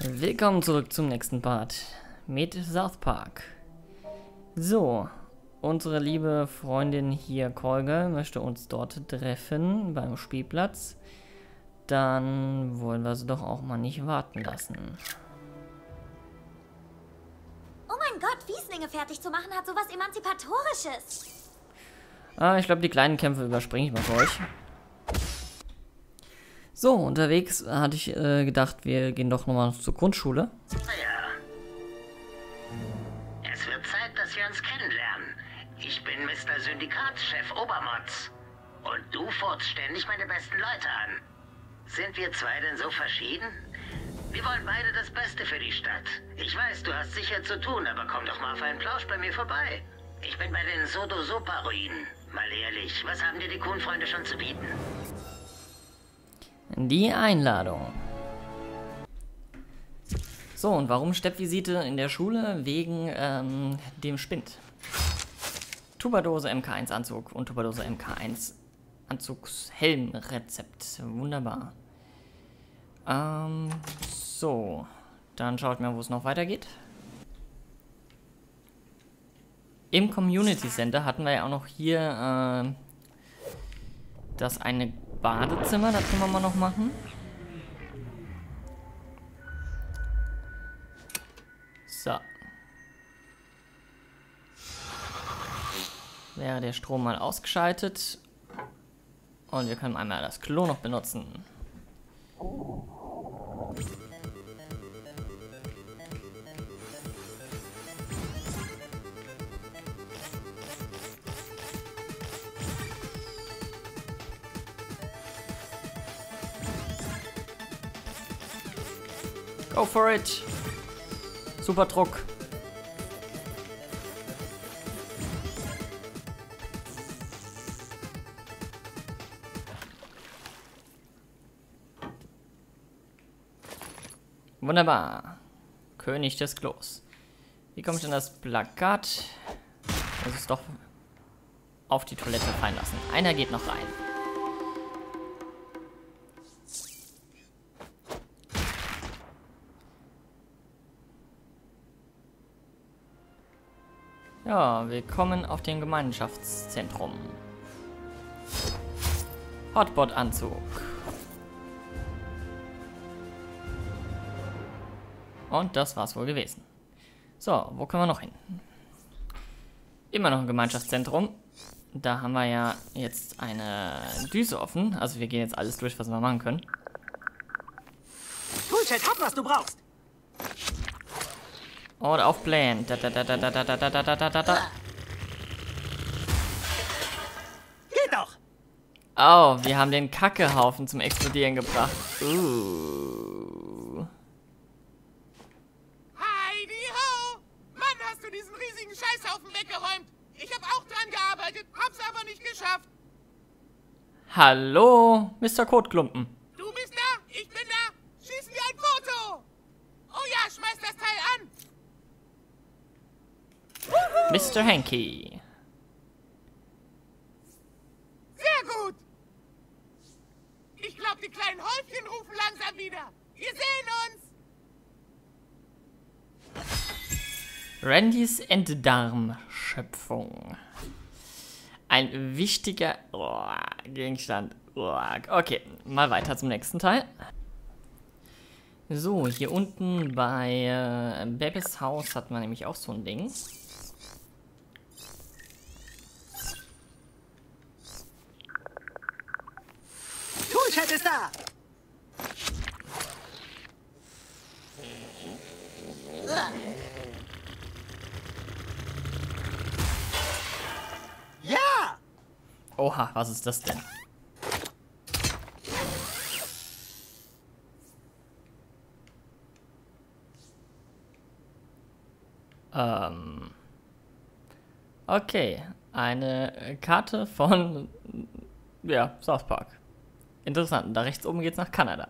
Willkommen zurück zum nächsten Part mit South Park. So, unsere liebe Freundin hier, Kolge, möchte uns dort treffen beim Spielplatz. Dann wollen wir sie doch auch mal nicht warten lassen. Oh mein Gott, Wieslinge fertig zu machen hat sowas Emanzipatorisches. Ah, ich glaube, die kleinen Kämpfe überspringe ich mal für euch. So, unterwegs hatte ich äh, gedacht, wir gehen doch nochmal zur Grundschule. Ja. Es wird Zeit, dass wir uns kennenlernen. Ich bin Mr. Syndikatschef Obermotz. Und du furzt ständig meine besten Leute an. Sind wir zwei denn so verschieden? Wir wollen beide das Beste für die Stadt. Ich weiß, du hast sicher zu tun, aber komm doch mal auf einen Plausch bei mir vorbei. Ich bin bei den Sodo-Sopa-Ruinen. Mal ehrlich, was haben dir die Kuhn-Freunde schon zu bieten? Die Einladung. So, und warum Steppvisite in der Schule? Wegen ähm, dem Spind. Tuberdose MK1 Anzug und Tuberdose MK1 Anzugshelmrezept. Wunderbar. Ähm, so. Dann schaut mal, wo es noch weitergeht. Im Community Center hatten wir ja auch noch hier äh, das eine Badezimmer, das können wir mal noch machen. So. Wäre der Strom mal ausgeschaltet. Und wir können einmal das Klo noch benutzen. Go for it. Super Druck. Wunderbar. König des Klos. Wie komme ich denn das Plakat? Muss es doch auf die Toilette fallen lassen. Einer geht noch rein. Ja, willkommen auf dem Gemeinschaftszentrum. Hotbot-Anzug. Und das war's wohl gewesen. So, wo können wir noch hin? Immer noch ein Gemeinschaftszentrum. Da haben wir ja jetzt eine Düse offen. Also wir gehen jetzt alles durch, was wir machen können. Coolchat, hab, was du brauchst. Und auf Plan. Da, da, da, da, da, da, da, da, da, da. Geht doch. Oh, wir haben den Kackehaufen zum Explodieren gebracht. Uh. Heidi ho! Mann, hast du diesen riesigen Scheißhaufen weggeräumt! Ich hab auch dran gearbeitet, hab's aber nicht geschafft. Hallo, Mr. Kotklumpen. Du bist da, ich bin da. Schießen wir ein Foto! Oh ja, schmeiß das Teil an! Mr. Hanky. Sehr gut! Ich glaube, die kleinen Häufchen rufen langsam wieder. Wir sehen uns! Randys Enddarmschöpfung. Ein wichtiger oh, Gegenstand. Oh, okay, mal weiter zum nächsten Teil. So, hier unten bei äh, Bebes Haus hat man nämlich auch so ein Ding. Coolchat ist da. Ja! Oha, was ist das denn? Ähm. Okay, eine Karte von ja, South Park. Interessant, da rechts oben geht's nach Kanada.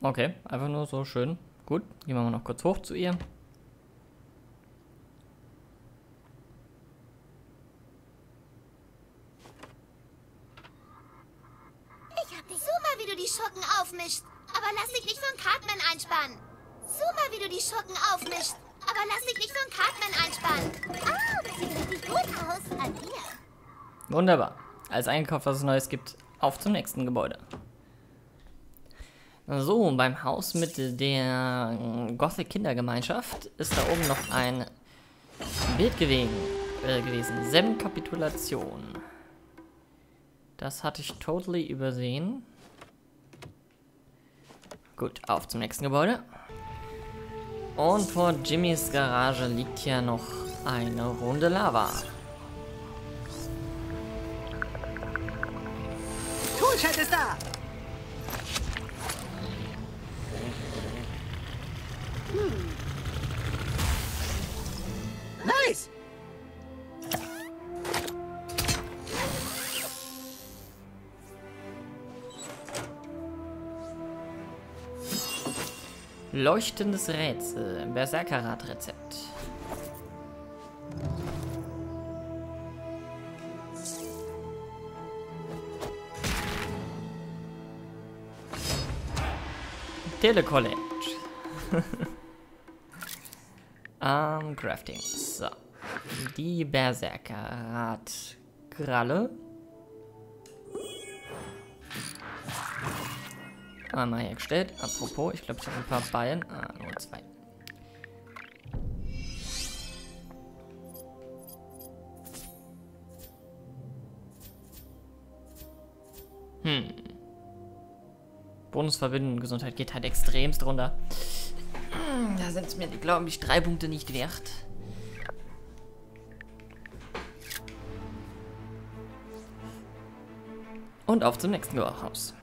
Okay, einfach nur so schön. Gut, gehen wir mal noch kurz hoch zu ihr. Ich hab dich. So mal, wie du die Schurken Schurken aufmischst. Aber lass dich nicht von Cartman einspannen. Super, wie du die Schurken aufmischst. Aber lass dich nicht von Cartman einspannen. Oh, das sieht richtig gut aus. An dir. Wunderbar. Als eingekauft, was es Neues gibt, auf zum nächsten Gebäude. So, beim Haus mit der Gothic Kindergemeinschaft ist da oben noch ein Bild gewesen. Äh, gewesen. Sem-Kapitulation. Das hatte ich totally übersehen. Gut, auf zum nächsten Gebäude. Und vor Jimmys Garage liegt hier noch eine Runde Lava. Toolshed ist da! Hm. Nice! Leuchtendes Rätsel. Berserkerrad-Rezept. Telecollege. ähm, Crafting. So. Die Berserkerrad-Kralle. Einmal hergestellt. Apropos, ich glaube, ich habe ein paar Ballen. Ah, nur zwei. Hm. Bonusverbindung Gesundheit geht halt extremst runter. Hm, Da sind es mir, glaube ich, drei Punkte nicht wert. Und auf zum nächsten Haus.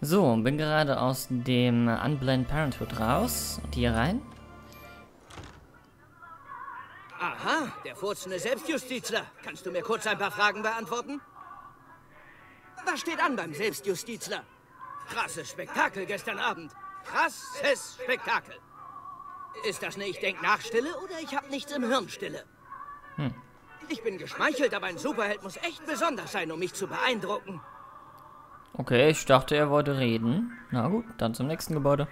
So, bin gerade aus dem Unblend Parenthood raus und hier rein. Aha, der furzende Selbstjustizler. Kannst du mir kurz ein paar Fragen beantworten? Was steht an beim Selbstjustizler? Krasses Spektakel gestern Abend. Krasses Spektakel. Ist das eine Ich-Denk-Nach-Stille oder ich hab nichts im Hirn Stille? Ich bin geschmeichelt, aber ein Superheld muss echt besonders sein, um mich zu beeindrucken. Okay, ich dachte, er wollte reden. Na gut, dann zum nächsten Gebäude.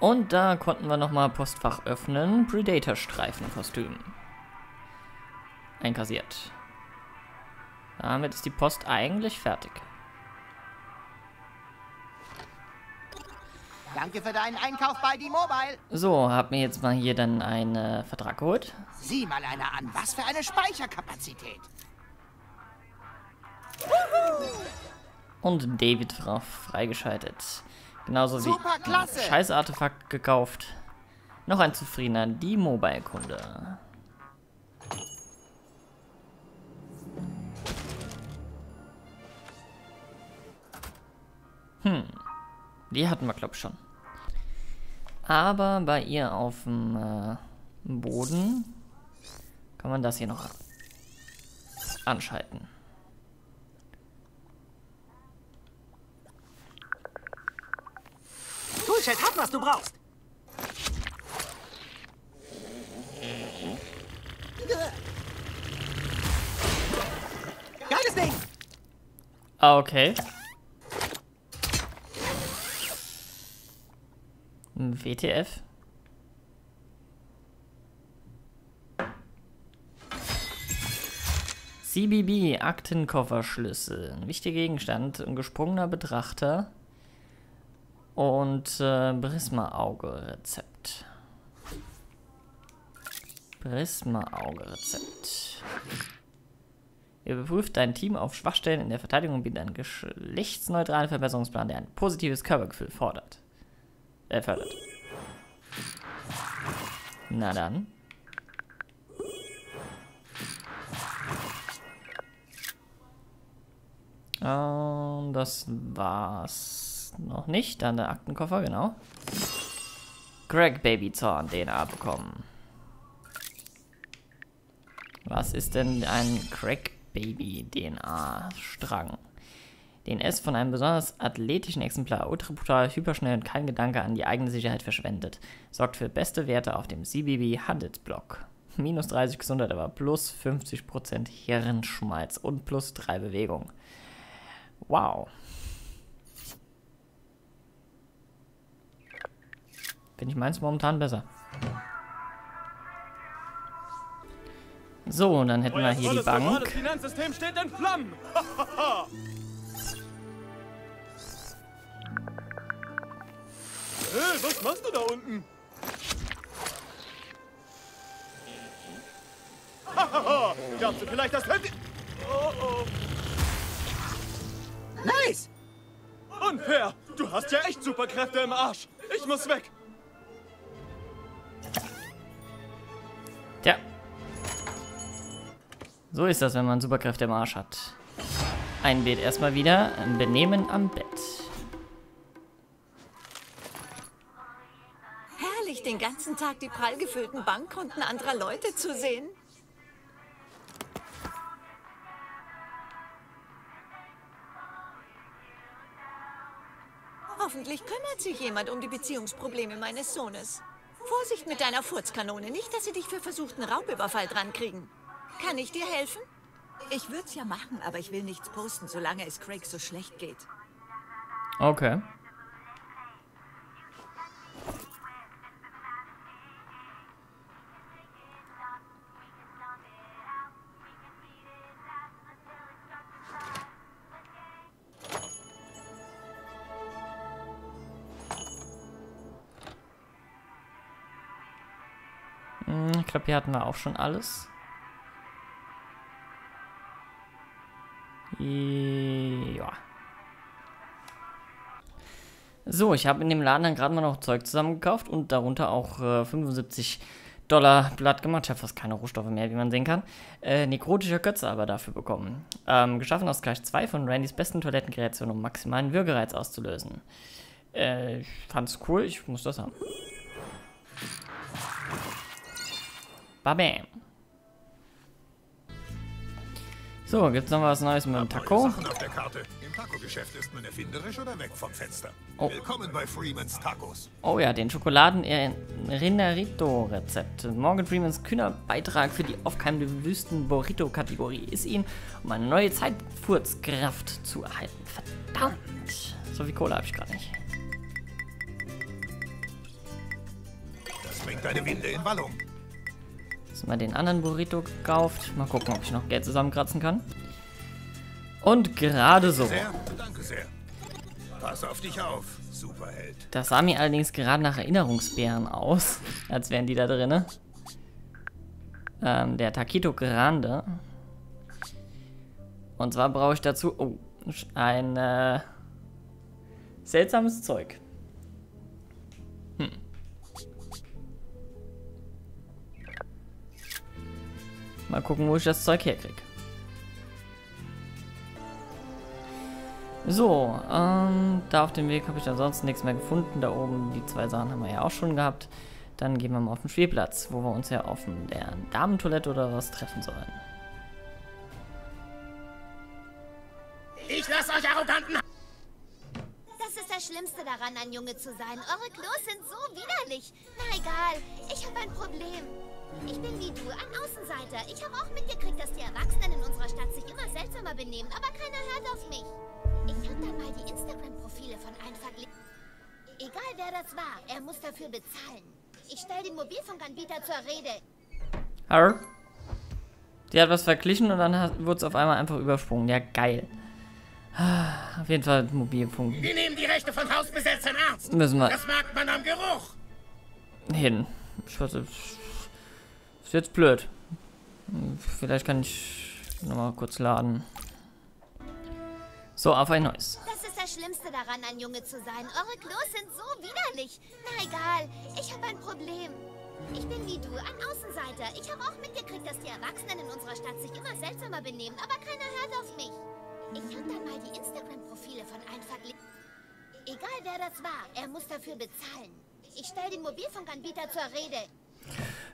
Und da konnten wir nochmal Postfach öffnen. Predator-Streifenkostüm. Einkassiert. Damit ist die Post eigentlich fertig. Danke für deinen Einkauf bei D-Mobile. So, hab mir jetzt mal hier dann einen äh, Vertrag geholt. Sieh mal einer an, was für eine Speicherkapazität. Und David drauf freigeschaltet. Genauso wie Super klasse. ein Scheiß-Artefakt gekauft. Noch ein zufriedener die Mobile-Kunde. Hm. Die hatten wir, glaube ich, schon. Aber bei ihr auf dem äh, Boden kann man das hier noch anschalten. Toolshed hat, was du brauchst. Geiles Ding. Ah, okay. WTF? CBB, Aktenkofferschlüssel. Ein wichtiger Gegenstand, ein gesprungener Betrachter und äh, Prisma-Auge-Rezept. Prisma-Auge-Rezept. Ihr überprüft dein Team auf Schwachstellen in der Verteidigung und bietet einen geschlechtsneutralen Verbesserungsplan, der ein positives Körpergefühl fordert. Äh, fördert. Na dann. Ähm, das war's noch nicht. Dann der Aktenkoffer, genau. Greg Babyzorn DNA bekommen. Was ist denn ein Crack Baby DNA Strang? den S von einem besonders athletischen Exemplar ultra brutal, hyperschnell und kein Gedanke an die eigene Sicherheit verschwendet. Sorgt für beste Werte auf dem CBB Handelsblock. Minus 30 Gesundheit, aber plus 50% Hirnschmalz und plus 3 Bewegung. Wow. Finde ich meins momentan besser. So, und dann hätten Euer wir hier die Bank. Das Finanzsystem steht in Flammen. hey, was machst du da unten? Hahaha, glaubst du vielleicht, das Handy... Oh, oh. Nice! Unfair! Du hast ja echt Superkräfte im Arsch. Ich muss weg. Tja. So ist das, wenn man Superkräfte im Arsch hat. Ein Bild erstmal wieder. Benehmen am Bett. Ganzen Tag die prall gefüllten Bankkonten anderer Leute zu sehen. Hoffentlich kümmert sich jemand um die Beziehungsprobleme meines Sohnes. Vorsicht mit deiner Furzkanone, nicht, dass sie dich für versuchten Raubüberfall drankriegen. Kann ich dir helfen? Ich würde es ja machen, aber ich will nichts posten, solange es Craig so schlecht geht. Okay. Ich glaube, hier hatten wir auch schon alles. Ja. So, ich habe in dem Laden dann gerade mal noch Zeug zusammengekauft und darunter auch äh, 75 Dollar Blatt gemacht. Ich habe fast keine Rohstoffe mehr, wie man sehen kann. Äh, nekrotischer Götze aber dafür bekommen. Ähm, geschaffen aus gleich zwei von Randys besten Toilettenkreationen, um maximalen Würgereiz auszulösen. Äh, ich fand's cool, ich muss das haben. Babam. So, gibt's noch was Neues mit dem Taco? Sachen auf der Karte. Im Taco-Geschäft ist man erfinderisch oder weg vom Fenster. Oh. Willkommen bei Freemans Tacos. Oh ja, den Schokoladen-Rinderito-Rezept. Morgan Freemans kühner Beitrag für die aufkeimende Wüsten-Burrito-Kategorie ist ihn, um eine neue Zeitfurzkraft zu erhalten. Verdammt! So viel Kohle habe ich gerade nicht. Das bringt deine Winde in Wallung. Jetzt mal den anderen Burrito gekauft. Mal gucken, ob ich noch Geld zusammenkratzen kann. Und gerade so. Sehr, danke sehr. Pass auf dich auf, Superheld. Das sah mir allerdings gerade nach Erinnerungsbären aus, als wären die da drinne. Ähm, der Taquito Grande. Und zwar brauche ich dazu oh, ein äh, seltsames Zeug. Mal gucken, wo ich das Zeug herkriege. So, ähm, da auf dem Weg habe ich ansonsten nichts mehr gefunden. Da oben, die zwei Sachen haben wir ja auch schon gehabt. Dann gehen wir mal auf den Spielplatz, wo wir uns ja auf der Damentoilette oder was treffen sollen. Ich lass euch arroganten... Das ist das Schlimmste daran, ein Junge zu sein. Eure Klos sind so widerlich. Na egal, ich habe ein Problem. Ich bin wie du, ein Außenseiter. Ich habe auch mitgekriegt, dass die Erwachsenen in unserer Stadt sich immer seltsamer benehmen, aber keiner hört auf mich. Ich habe dann mal die Instagram-Profile von einem verglichen. Egal wer das war, er muss dafür bezahlen. Ich stelle den Mobilfunkanbieter zur Rede. Hallo? Die hat was verglichen und dann wurde es auf einmal einfach übersprungen. Ja, geil. Ah, Auf jeden Fall Mobilfunk. Wir nehmen die Rechte von Hausbesetzern ernst. Müssen wir Das merkt man am Geruch. hin. Ich weiß, ist jetzt blöd. Vielleicht kann ich nochmal kurz laden. So, auf ein neues. Das ist das Schlimmste daran, ein Junge zu sein. Eure Klos sind so widerlich. Na egal, ich habe ein Problem. Ich bin wie du, ein Außenseiter. Ich habe auch mitgekriegt, dass die Erwachsenen in unserer Stadt sich immer seltsamer benehmen, aber keiner hört auf mich. Ich habe dann mal die Instagram-Profile von einem verglichen. Egal wer das war, er muss dafür bezahlen. Ich stelle den Mobilfunkanbieter zur Rede.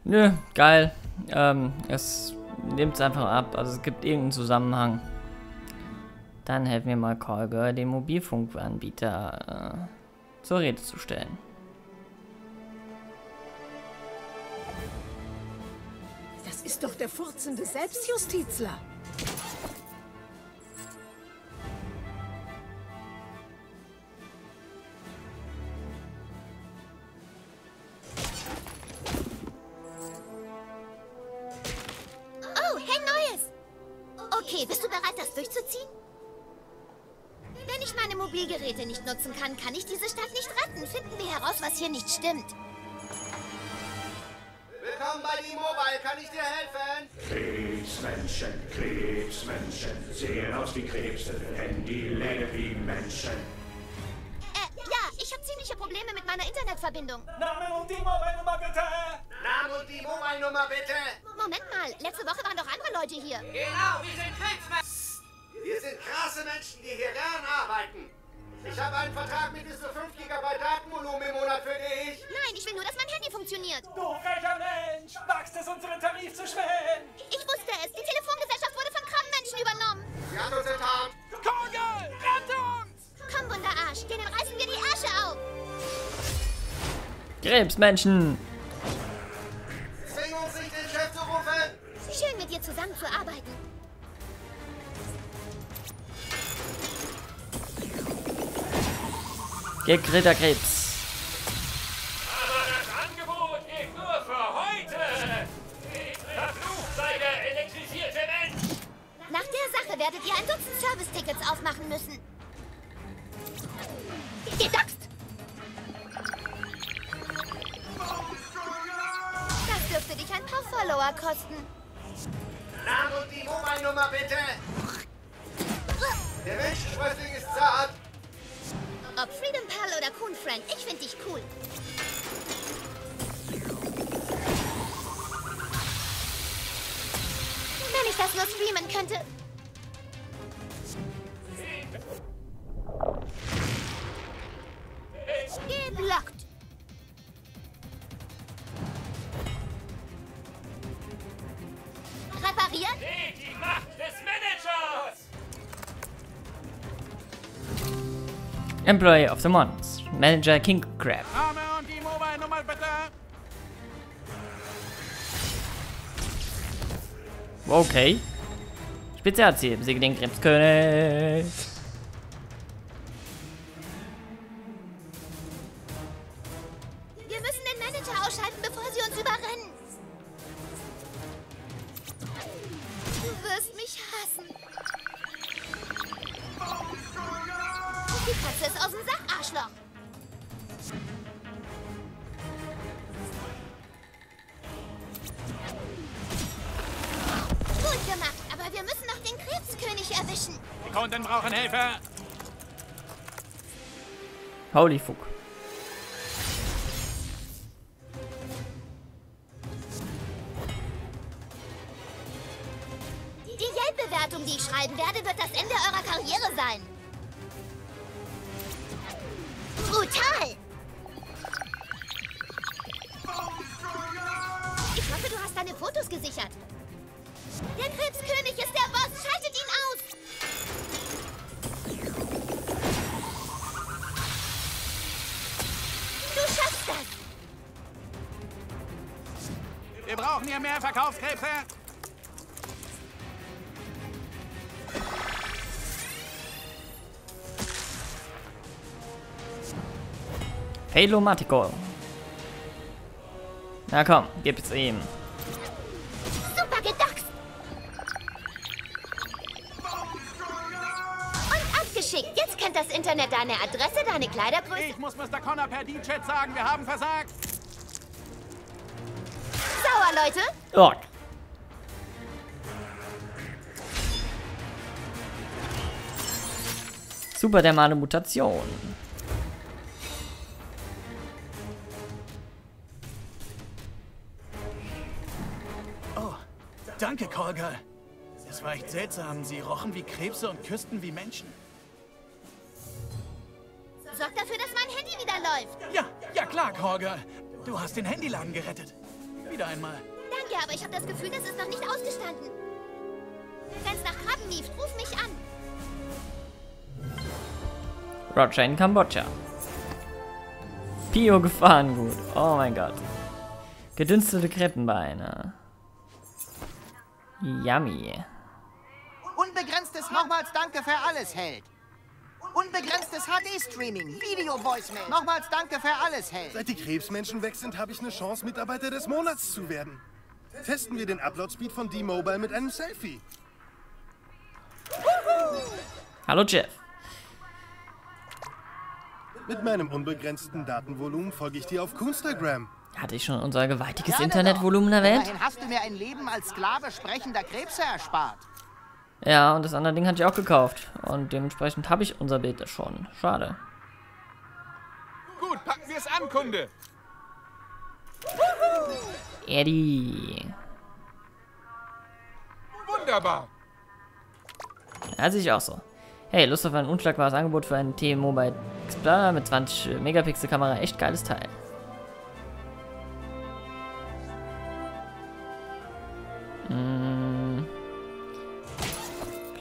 Nö, geil. Ähm, es nimmt es einfach ab. Also es gibt irgendeinen Zusammenhang. Dann helfen wir mal Kolge, den Mobilfunkanbieter äh, zur Rede zu stellen. Das ist doch der furzende Selbstjustizler. Stimmt. Willkommen bei D-Mobile. Kann ich dir helfen? Krebsmenschen, Krebsmenschen, sehen aus wie Krebse, Handyläge wie Menschen. Äh, ja, ich habe ziemliche Probleme mit meiner Internetverbindung. Name und die Mobile-Nummer bitte! Name und die Mobile-Nummer bitte. Moment mal, letzte Woche waren doch andere Leute hier. Genau, wir sind Krebsmenschen. Wir sind krasse Menschen, die hier gern arbeiten. Ich habe einen Vertrag mit bis zu 5 GB Datenvolumen im Monat für dich. Nein, ich will nur, dass mein Handy funktioniert. Du frecher Mensch! Wagst es, unseren Tarif zu schwellen? Ich wusste es. Die Telefongesellschaft wurde von Krabbenmenschen übernommen. Sie hat uns enttarnt. Kogel, rett uns! Komm, Wunderarsch, denen reißen wir die Ärsche auf. Krebsmenschen. Gegrillter Krebs. Aber das Angebot gilt nur für heute! Verflucht sei der elektrisierte Mensch! Nach der Sache werdet ihr ein Dutzend Service-Tickets aufmachen müssen. Gedoxt! Das dürfte dich ein paar Follower kosten. Name und die Mobile-Nummer bitte. Der Menschenfröstling ist zart. Oder Coon Friend, ich finde dich cool. Wenn ich das nur streamen könnte. Geblockt. Repariert? Seht die Macht des Managers! Employee of the Month. Manager King Crab. Name und die Mobile-Nummer bitte! Okay. Spezialziel. Besiege den Krebskönig. Holy fuck. Die Yelp-Bewertung, die ich schreiben werde, wird das Ende eurer Karriere sein. Brutal! Ich hoffe, du hast deine Fotos gesichert. Der Krebskönig ist Verkaufskrebse! Halo-Matico. Na komm, gib's ihm. Super gedoxt! Und abgeschickt. Jetzt kennt das Internet deine Adresse, deine Kleidergröße. Ich muss Mr. Connor per D-Chat sagen, wir haben versagt! Sauer, Leute! Ork. Super dermale Mutation. Oh, danke, Colgar. Es war echt seltsam. Sie rochen wie Krebse und küssten wie Menschen. Sorg dafür, dass mein Handy wieder läuft. Ja, ja klar, Colgar. Du hast den Handyladen gerettet. Wieder einmal. Danke, aber ich habe das Gefühl, das ist noch nicht ausgestanden. Wenn's nach Krabben lief, ruf mich an. Roger in Kambodscha. Pio gefahren gut. Oh mein Gott. Gedünstete Kreppenbeine. Yummy. Unbegrenztes nochmals Danke für alles hält. Unbegrenztes HD-Streaming, Video-Voicemail. Nochmals Danke für alles hält. Seit die Krebsmenschen weg sind, habe ich eine Chance, Mitarbeiter des Monats zu werden. Testen wir den Upload-Speed von D-Mobile mit einem Selfie. Hallo Jeff. Mit meinem unbegrenzten Datenvolumen folge ich dir auf Instagram. Hatte ich schon unser gewaltiges Gerne Internetvolumen erwähnt? Immerhin hast du mir ein Leben als Sklave sprechender Krebse erspart. Ja, und das andere Ding hatte ich auch gekauft. Und dementsprechend habe ich unser Bild schon. Schade. Gut, packen wir es an, Kunde. Eddie. Wunderbar. Ja, sehe ich auch so. Hey, Lust auf ein unschlagbares Angebot für einen T-Mobile Explorer mit 20 Megapixel Kamera. Echt geiles Teil.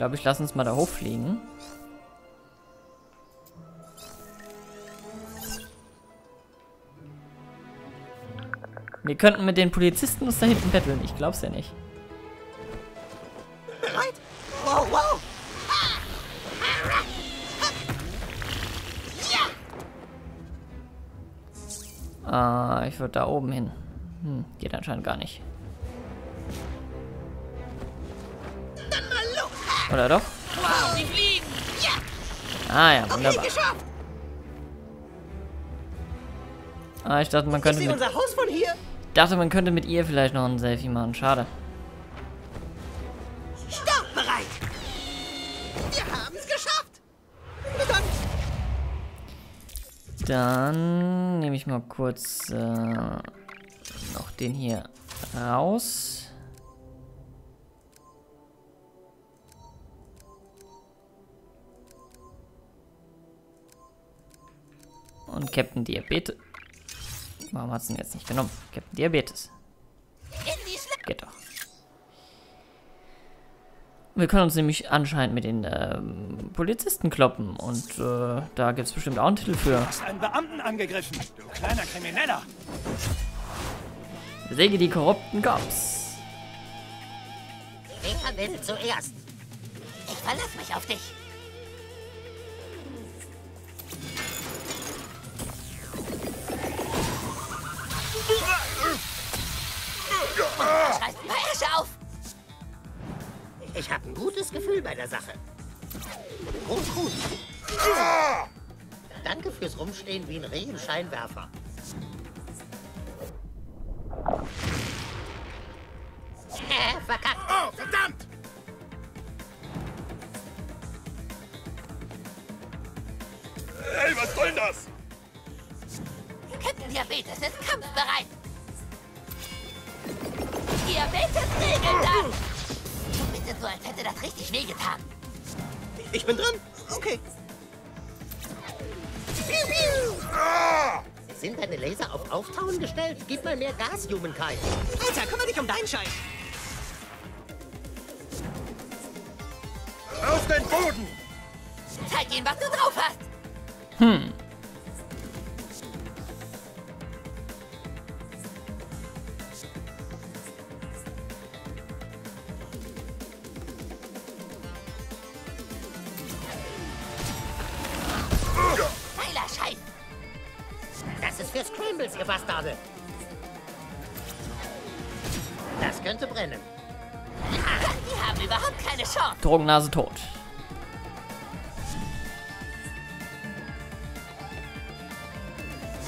Glaube, ich lasse uns mal da hochfliegen. Wir könnten mit den Polizisten uns da hinten betteln. Ich glaub's ja nicht. Bereit? Wow, wow! Ah, ich würde da oben hin. Hm, geht anscheinend gar nicht. Oder doch? Wow, die fliegen! Ja! Ah ja, wunderbar. Ah, ich dachte, man könnte mit, unser Haus von hier. dachte, man könnte mit ihr vielleicht noch ein Selfie machen. Schade. Startbereit! Wir haben es geschafft! Bedankt! Dann nehme ich mal kurz äh, noch den hier raus. Und Captain Diabetes. Warum hat es denn jetzt nicht genommen? Captain Diabetes. Geht doch. Wir können uns nämlich anscheinend mit den ähm, Polizisten kloppen. Und äh, da gibt es bestimmt auch einen Titel für. Hast einen Beamten angegriffen, du kleiner Krimineller. Säge die korrupten Cops. Wer will zuerst? Ich verlasse mich auf dich. Scheiß Asche auf! Ich habe ein gutes Gefühl bei der Sache. Gut, gut. Danke fürs Rumstehen wie ein Reh im Scheinwerfer. Hä, verkackt. Oh, verdammt! Hey, was soll denn das? Captain Diabetes ist kampfbereit. Diabetes-Regeln da! Du bitte so, als hätte das richtig wehgetan. Ich bin dran. Okay. Sind deine Laser auf Auftauen gestellt? Gib mal mehr Gas, Humankind. Alter, kümmere dich um deinen Scheiß. Auf den Boden! Zeig ihnen, was du drauf hast. Hm. Drogennase tot.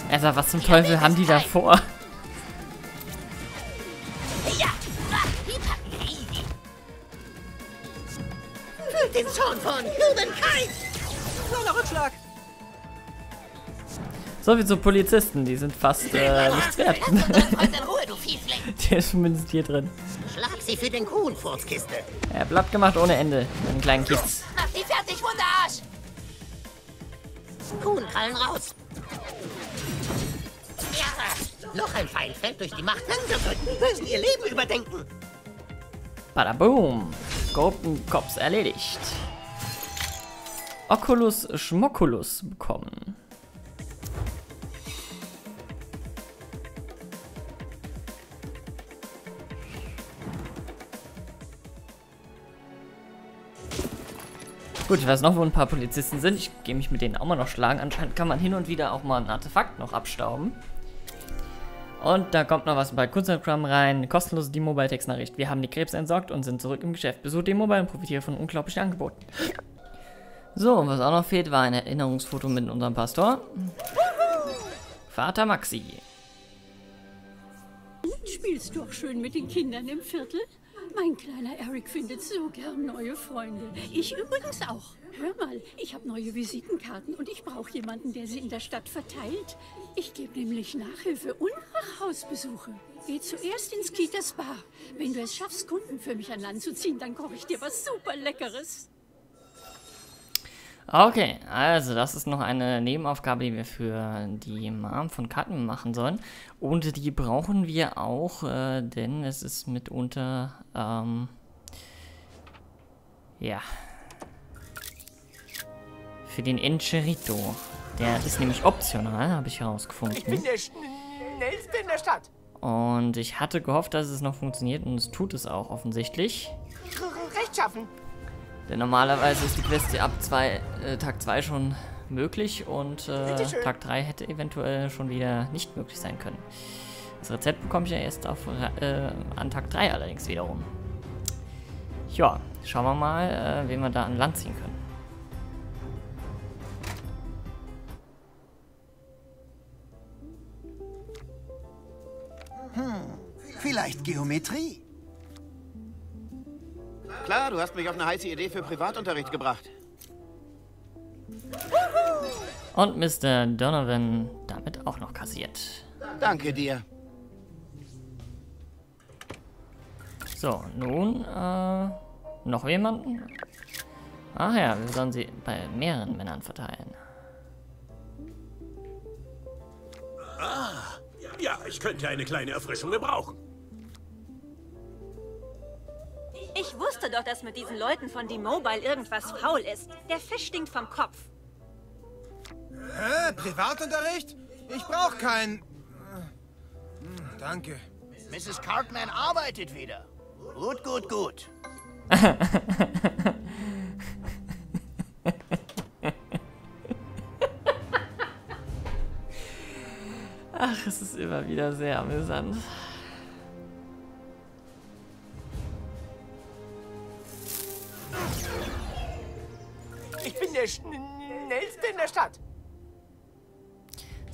Also, was zum Teufel haben die da vor? Fühlt den Zorn von Humankind! Kleiner Rückschlag. So wie so Polizisten, die sind fast äh, nichts wert. Der ist zumindest hier drin. Schlag sie für den Kuhnfurzkiste. Er blatt gemacht ohne Ende. Einen kleinen Kiez. Mach die fertig, Wunderarsch. Kuhnkrallen raus. Ja, noch ein Pfeil fällt durch die Macht. Wir müssen ihr Leben überdenken. Badaboom. Korrupten Cops erledigt. Oculus Schmoculus bekommen. Gut, ich weiß noch, wo ein paar Polizisten sind. Ich gehe mich mit denen auch mal noch schlagen. Anscheinend kann man hin und wieder auch mal ein Artefakt noch abstauben. Und da kommt noch was bei Kurzprogramm rein. Kostenlose D-Mobile-Textnachricht. Wir haben die Krebs entsorgt und sind zurück im Geschäft. Besucht D-Mobile und profitiere von unglaublichen Angeboten. So, was auch noch fehlt, war ein Erinnerungsfoto mit unserem Pastor. Vater Maxi. Spielst du auch schön mit den Kindern im Viertel? Mein kleiner Eric findet so gern neue Freunde. Ich übrigens auch. Hör mal, ich habe neue Visitenkarten und ich brauche jemanden, der sie in der Stadt verteilt. Ich gebe nämlich Nachhilfe und mache Hausbesuche. Geh zuerst ins Kitas Bar. Wenn du es schaffst, Kunden für mich an Land zu ziehen, dann koche ich dir was super Leckeres. Okay, also das ist noch eine Nebenaufgabe, die wir für die Mom von Katten machen sollen. Und die brauchen wir auch, äh, denn es ist mitunter, ähm, ja, für den Encherito. Der ist nämlich optional, habe ich herausgefunden. Ich bin der schnellste in der Stadt. Und ich hatte gehofft, dass es noch funktioniert und es tut es auch offensichtlich. Rechtschaffen. Denn normalerweise ist die Quest ab zwei, äh, Tag 2 schon möglich und äh, Tag 3 hätte eventuell schon wieder nicht möglich sein können. Das Rezept bekomme ich ja erst auf, äh, an Tag 3 allerdings wiederum. Ja, schauen wir mal, äh, wen wir da an Land ziehen können. Hm, vielleicht Geometrie. Klar, du hast mich auf eine heiße Idee für Privatunterricht gebracht. Und Mr. Donovan damit auch noch kassiert. Danke dir. So, nun, äh, noch jemanden? Ach ja, wir sollen sie bei mehreren Männern verteilen. Ah, ja, ich könnte eine kleine Erfrischung gebrauchen. Doch, dass mit diesen Leuten von D-Mobile irgendwas faul ist. Der Fisch stinkt vom Kopf. Hä? Privatunterricht? Ich brauch keinen... Hm, danke. Mrs. Cartman arbeitet wieder. Gut, gut, gut. Ach, es ist immer wieder sehr amüsant.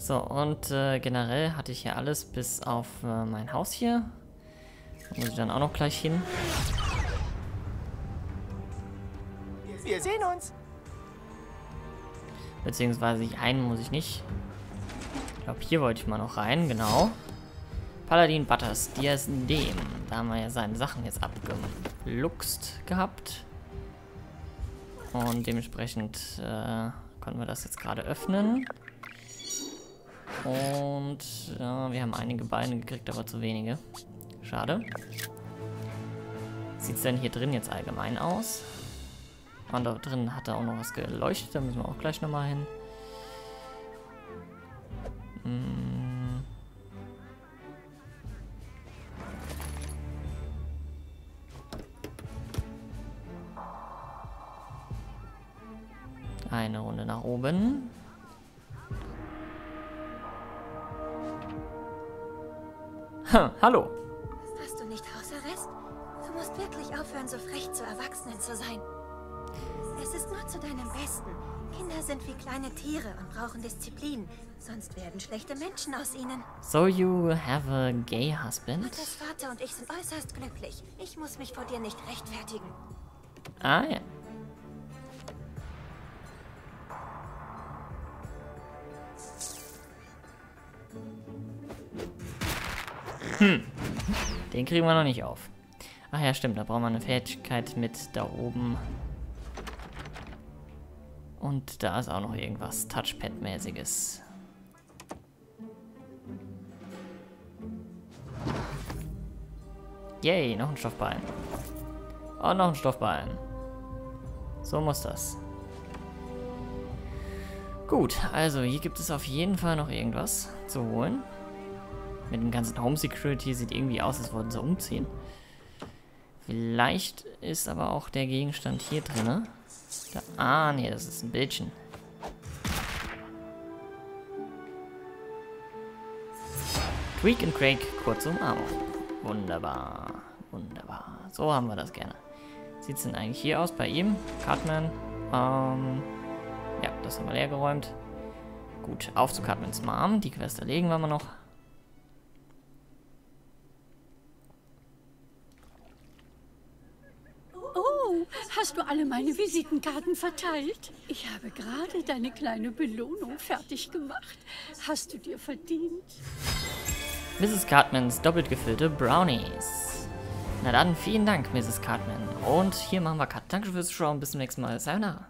So, und äh, generell hatte ich ja alles bis auf äh, mein Haus hier. Da muss ich dann auch noch gleich hin. Wir sehen uns. Beziehungsweise einen muss ich nicht. Ich glaube, hier wollte ich mal noch rein, genau. Paladin Butters, Diasdem. Da haben wir ja seine Sachen jetzt abgeluchst gehabt. Und dementsprechend äh, konnten wir das jetzt gerade öffnen. Und ja, wir haben einige Beine gekriegt, aber zu wenige. Schade. Sieht es denn hier drin jetzt allgemein aus? Und da drin hat er auch noch was geleuchtet, da müssen wir auch gleich nochmal hin. Hm. Eine Runde nach oben. Ha, hallo. Hast du nicht Hausarrest? Du musst wirklich aufhören, so frech zu Erwachsenen zu sein. Es ist nur zu deinem Besten. Kinder sind wie kleine Tiere und brauchen Disziplin. Sonst werden schlechte Menschen aus ihnen. So you have a gay husband? Gottes Vater und ich sind äußerst glücklich. Ich muss mich vor dir nicht rechtfertigen. Ah ja. Hm. Den kriegen wir noch nicht auf. Ach ja, stimmt. Da brauchen wir eine Fähigkeit mit da oben. Und da ist auch noch irgendwas Touchpad-mäßiges. Yay, noch ein Stoffbein. Und noch ein Stoffbein. So muss das. Gut, also hier gibt es auf jeden Fall noch irgendwas zu holen. Mit dem ganzen Home Security sieht irgendwie aus, als wollten sie umziehen. Vielleicht ist aber auch der Gegenstand hier drin. Da, ah, nee, das ist ein Bildchen. Tweak and Craig, kurze Umarmung. Wunderbar, wunderbar. So haben wir das gerne. Sieht es denn eigentlich hier aus bei ihm? Cartman? Ähm, ja, das haben wir leer geräumt. Gut, auf zu Cartmans Mom. Die Quest erlegen wir mal noch. Oh, hast du alle meine Visitenkarten verteilt? Ich habe gerade deine kleine Belohnung fertig gemacht. Hast du dir verdient? Mrs. Cartmans doppelt gefüllte Brownies. Na dann, vielen Dank, Mrs. Cartman. Und hier machen wir Cut. Danke fürs Schauen. Bis zum nächsten Mal. Sayonara.